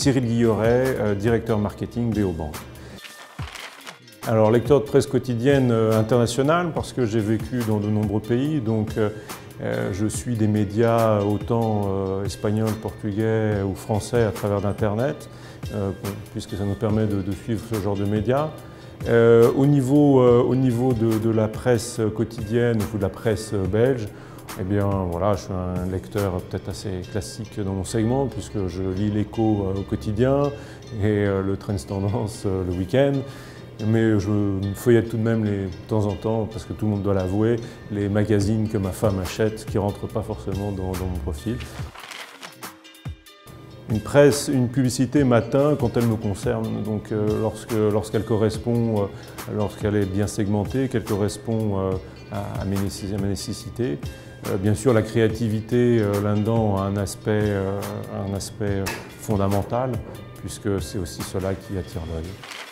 Cyril Guilleret, directeur marketing Béobank. Alors lecteur de presse quotidienne internationale parce que j'ai vécu dans de nombreux pays, donc je suis des médias autant espagnols, portugais ou français à travers d'Internet, puisque ça nous permet de, suivre ce genre de médias. au niveau, au niveau de, la presse quotidienne ou de la presse belge, eh bien voilà, je suis un lecteur peut-être assez classique dans mon segment puisque je lis l'écho euh, au quotidien et euh, le Trends Tendance euh, le week-end. Mais je feuillette tout de même de temps en temps, parce que tout le monde doit l'avouer, les magazines que ma femme achète qui ne rentrent pas forcément dans, mon profil. Une presse, une publicité matin quand elle me concerne, donc lorsqu'elle correspond, lorsqu'elle est bien segmentée, qu'elle correspond à mes nécessités, euh, bien sûr, la créativité euh, là-dedans a un aspect, euh, un aspect fondamental, puisque c'est aussi cela qui attire l'œil.